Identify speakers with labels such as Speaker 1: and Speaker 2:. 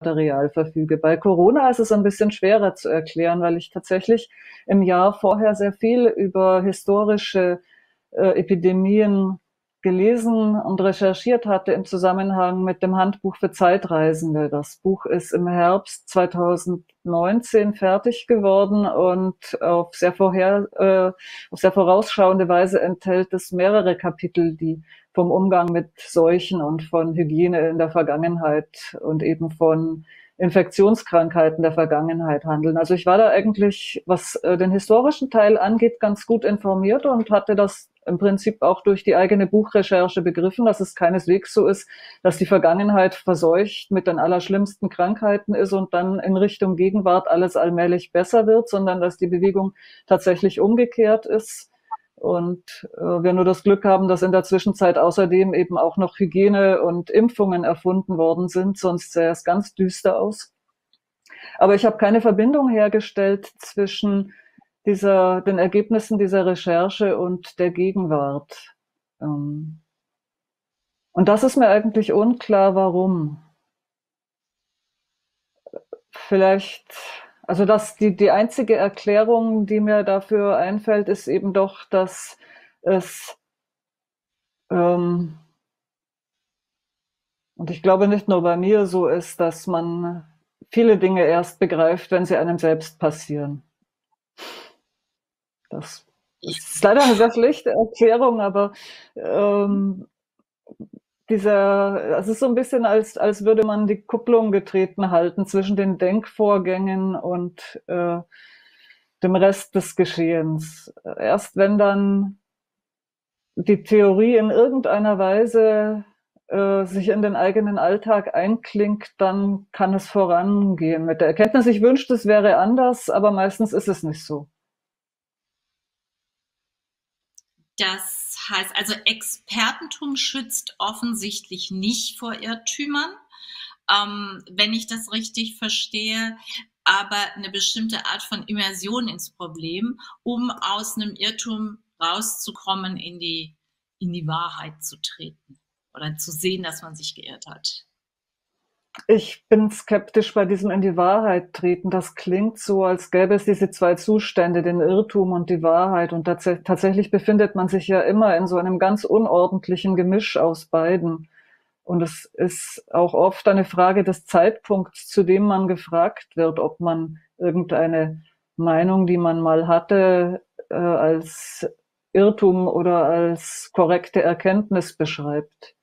Speaker 1: Material verfüge. Bei Corona ist es ein bisschen schwerer zu erklären, weil ich tatsächlich im Jahr vorher sehr viel über historische äh, Epidemien gelesen und recherchiert hatte im Zusammenhang mit dem Handbuch für Zeitreisende. Das Buch ist im Herbst 2019 fertig geworden und auf sehr, vorher, äh, auf sehr vorausschauende Weise enthält es mehrere Kapitel, die vom Umgang mit Seuchen und von Hygiene in der Vergangenheit und eben von Infektionskrankheiten der Vergangenheit handeln. Also ich war da eigentlich, was äh, den historischen Teil angeht, ganz gut informiert und hatte das im Prinzip auch durch die eigene Buchrecherche begriffen, dass es keineswegs so ist, dass die Vergangenheit verseucht mit den allerschlimmsten Krankheiten ist und dann in Richtung Gegenwart alles allmählich besser wird, sondern dass die Bewegung tatsächlich umgekehrt ist. Und äh, wir nur das Glück haben, dass in der Zwischenzeit außerdem eben auch noch Hygiene und Impfungen erfunden worden sind, sonst sähe es ganz düster aus. Aber ich habe keine Verbindung hergestellt zwischen dieser, den Ergebnissen dieser Recherche und der Gegenwart. Ähm, und das ist mir eigentlich unklar, warum. Vielleicht, also das, die, die einzige Erklärung, die mir dafür einfällt, ist eben doch, dass es, ähm, und ich glaube nicht nur bei mir so ist, dass man viele Dinge erst begreift, wenn sie einem selbst passieren. Das ist leider eine sehr schlechte Erklärung, aber ähm, dieser, es ist so ein bisschen, als, als würde man die Kupplung getreten halten zwischen den Denkvorgängen und äh, dem Rest des Geschehens. Erst wenn dann die Theorie in irgendeiner Weise äh, sich in den eigenen Alltag einklingt, dann kann es vorangehen mit der Erkenntnis. Ich wünschte, es wäre anders, aber meistens ist es nicht so.
Speaker 2: Heißt, also Expertentum schützt offensichtlich nicht vor Irrtümern, ähm, wenn ich das richtig verstehe, aber eine bestimmte Art von Immersion ins Problem, um aus einem Irrtum rauszukommen, in die, in die Wahrheit zu treten oder zu sehen, dass man sich geirrt hat.
Speaker 1: Ich bin skeptisch bei diesem in die Wahrheit treten. Das klingt so, als gäbe es diese zwei Zustände, den Irrtum und die Wahrheit. Und tats tatsächlich befindet man sich ja immer in so einem ganz unordentlichen Gemisch aus beiden. Und es ist auch oft eine Frage des Zeitpunkts, zu dem man gefragt wird, ob man irgendeine Meinung, die man mal hatte, äh, als Irrtum oder als korrekte Erkenntnis beschreibt.